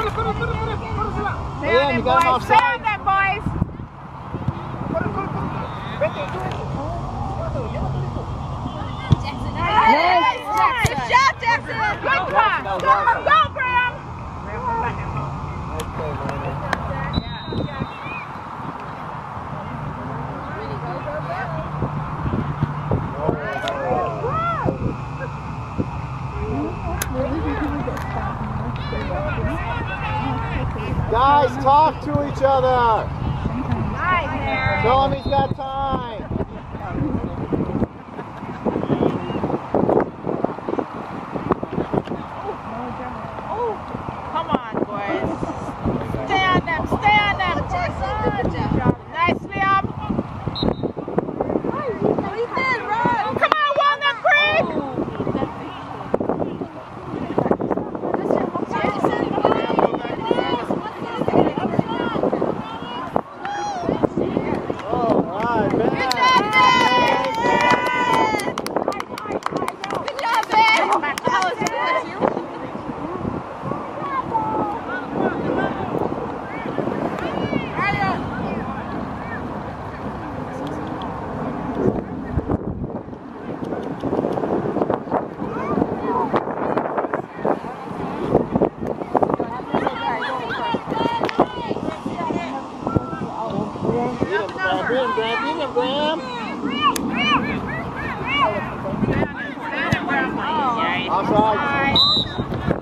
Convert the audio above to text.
Put it, put it, put Stay on that, boys. Yes, Jackson. Good shot, Good shot. Guys, talk to each other. Nice, Harry. Tell him he's got time. Get him, grab him, grab him, grab him. Outside.